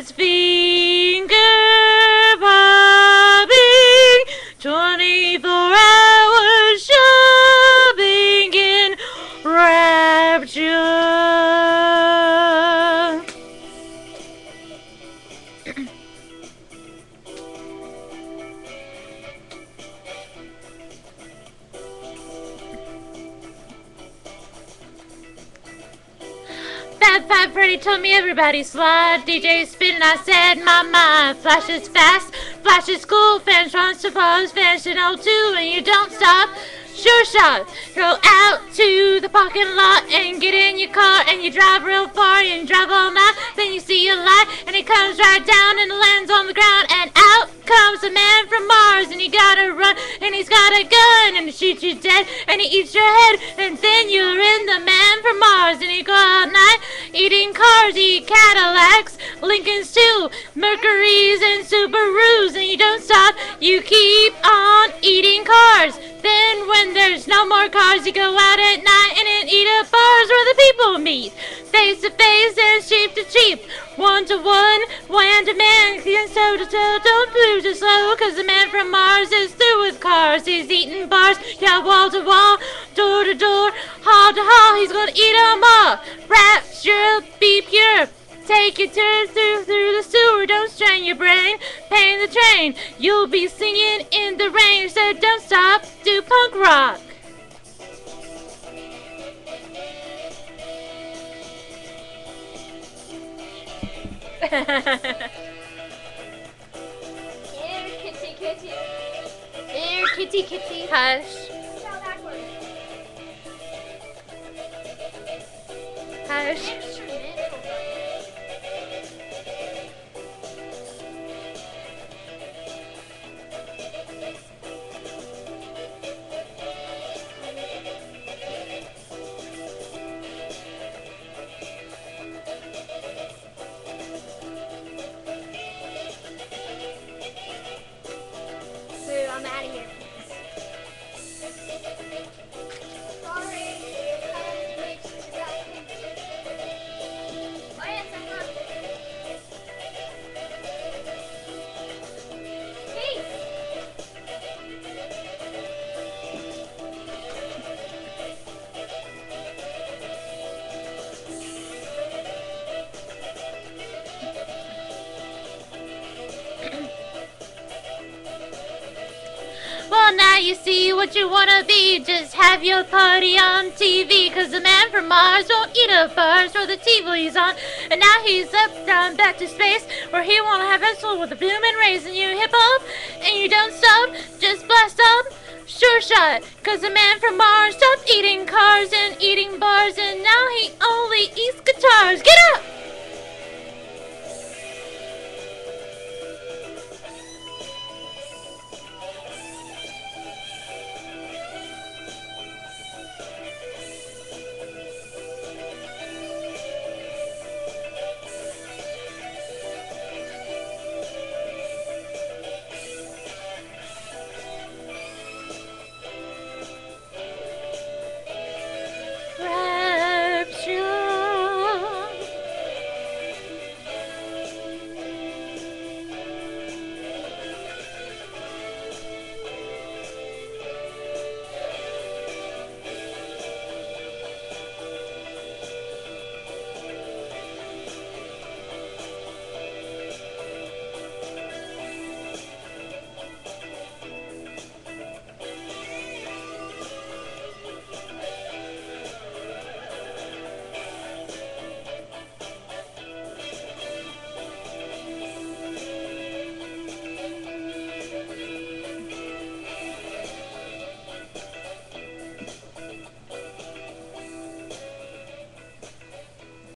and his Fat Fat Freddy told me everybody slide. DJ spin, I said my mind flashes fast, flashes cool, fans runs to bars, fans to know too, and you don't stop. Sure shot. Go out to the parking lot and get in your car and you drive real far and drive all night. Then you see a light and it comes right down and lands on the ground and out comes a man from Mars and you gotta run and he's got a gun and he shoots you dead and he eats your head and then you're in the man eating cars, eat Cadillacs, Lincolns too, Mercuries and Subarus and you don't stop, you keep on eating cars. Then when there's no more cars, you go out at night and eat at bars where the people meet. Face to face and sheep to sheep. One to one, man to man, and so to so. Don't lose it slow, cause the man from Mars is through with cars. He's eating bars, yeah, wall to wall, door to door, hall to hall. He's gonna eat 'em all. Rapture, be pure. Take your turn through through the sewer. Don't strain your brain. Pain the train. You'll be singing in the rain. So don't stop. Do punk rock. Here, kitty, kitty. Here, kitty, kitty, hush, hush. Instrumental. I'm out of here. Well, now you see what you wanna be. Just have your party on TV. Cause the man from Mars won't eat at bars where the TV's on. And now he's up, down, back to space. Where he won't have us with a blooming rays. And you hip hop, and you don't stop. Just blast up. Sure shot. Cause the man from Mars stopped eating cars and eating bars. And now he only eats guitars. Get